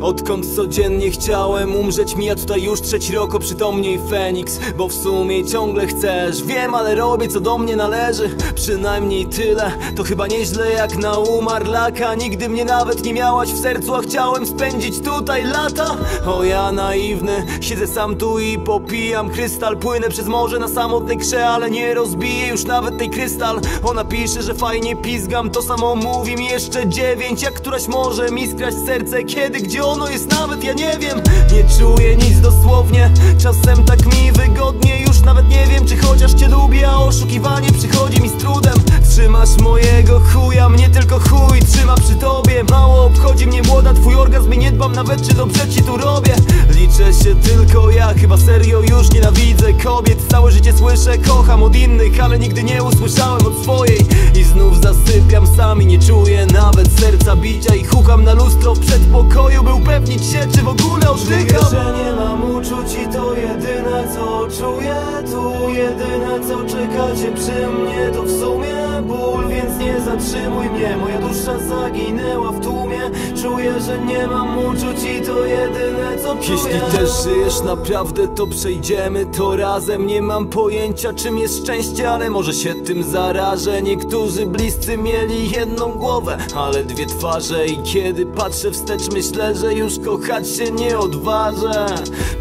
Odkąd codziennie chciałem umrzeć Mija tutaj już trzeci rok oprzytomnie i Feniks Bo w sumie ciągle chcesz. Wiem, ale robię co do mnie należy. Przynajmniej tyle. To chyba nieźle jak na umarlaka. Nigdy mnie nawet nie miałaś w sercu A chciałem spędzić tutaj lata. O ja naiwny. Siedzę sam tu i popijam krystal. Płynę przez morze na samotnej krze Ale nie rozbiję już nawet tej krystal. Ona pisze, że fajnie pizgam. To samo mówi mi jeszcze dziewięć. Jak któraś może mi skraść serce Kiedy, gdzie ono jest nawet ja nie wiem. Nie czuję nic dosłownie. Czasem tak mi wygodnie Już nawet nie wiem czy chociaż cię lubię A oszukiwanie przychodzi mi z trudem. Trzymasz mojego chuja Mnie tylko chuj trzyma przy tobie. Mało obchodzi mnie młoda Twój orgazm i nie dbam nawet czy dobrze ci tu Chyba serio już nienawidzę kobiet. Całe życie słyszę kocham od innych Ale nigdy nie usłyszałem od swojej. I znów zasypiam sami Nie czuję nawet serca bicia. I hukam na lustro w przedpokoju By upewnić się czy w ogóle oddycham. Że nie mam uczuć i to jedyne co czuję. Tu jedyne co czekacie przy mnie To w sumie ból Więc nie zatrzymuj mnie. Moja dusza zaginęła w tłumie. Czuję, że nie mam uczuć i to jedyne co czuję. Jeśli też żyjesz naprawdę to przejdziemy. To razem Nie mam pojęcia czym jest szczęście Ale może się tym zarażę. Niektórzy bliscy mieli jedną głowę Ale dwie twarze. I kiedy patrzę wstecz Myślę, że już kochać się nie odważę.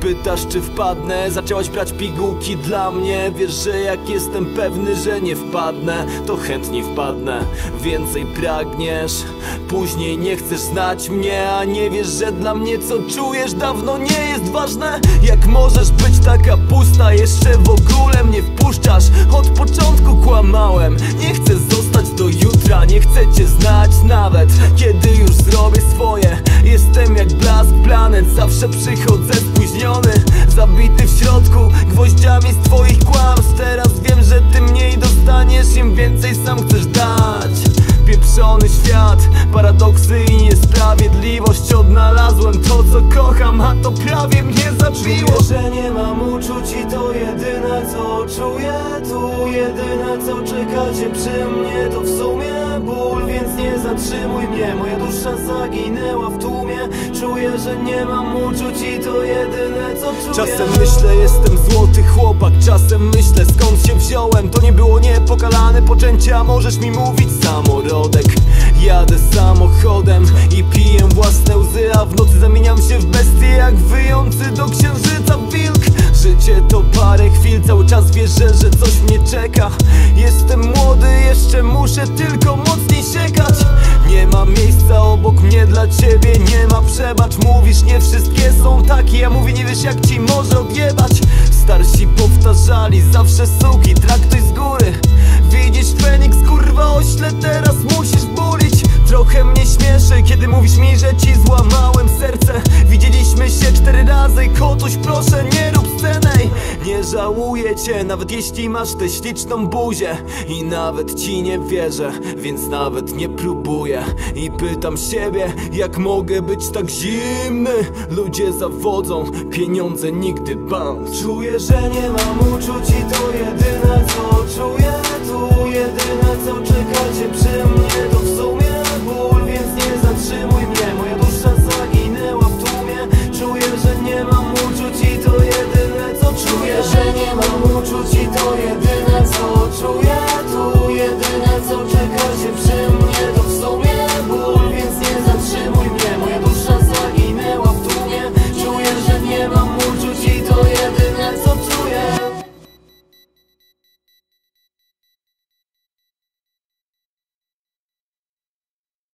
Pytasz czy wpadnę? Zaczęłaś brać pigułki dla mnie. Wiesz, że jak jestem pewny, że nie wpadnę To chętnie wpadnę Więcej pragniesz Później nie chcesz znać mnie A nie wiesz, że dla mnie co czujesz Dawno nie jest ważne. Jak możesz być taka pusta Jeszcze w ogóle mnie wpuszczasz. Od początku kłamałem Nie chcę zostać do jutra Nie chcę cię znać nawet. Kiedy już zrobię swoje Jestem jak blask planet Zawsze przychodzę spóźniony. Zabity w środku Gwoździami z twoich kłamstw. Teraz wiem, że tym to co kocham, a to prawie mnie zabiło. Że nie mam uczuć i to jedyne co czuję. Tu jedyne co czekacie przy mnie To w sumie ból, więc nie zatrzymuj mnie. Moja dusza zaginęła w tłumie. Czuję, że nie mam uczuć i to jedyne co czuję. Czasem myślę jestem złoty chłopak. Czasem myślę skąd się wziąłem. To nie było niepokalane poczęcie A możesz mi mówić Jadę samochodem i piję własne łzy A w nocy zamieniam się w bestię jak wyjący do księżyca wilk. Życie to parę chwil, cały czas wierzę, że coś mnie czeka. Jestem młody, jeszcze muszę tylko mocniej siekać. Nie ma miejsca obok mnie dla ciebie, nie ma przebacz. Mówisz nie wszystkie są takie, ja mówię nie wiesz jak ci może odjebać. Starsi powtarzali, zawsze suki, traktuj z góry. Widzisz Feniks, kurwa ośle, teraz Trochę mnie śmieszy, kiedy mówisz mi, że ci złamałem serce. Widzieliśmy się cztery razy, kotuś proszę nie rób scenej Nie żałuję cię, nawet jeśli masz tę śliczną buzię. I nawet ci nie wierzę, więc nawet nie próbuję. I pytam siebie, jak mogę być tak zimny? Ludzie zawodzą, pieniądze nigdy bank Czuję, że nie mam uczuć i to jedyne co czuję Tu jedyne co czekacie przy mnie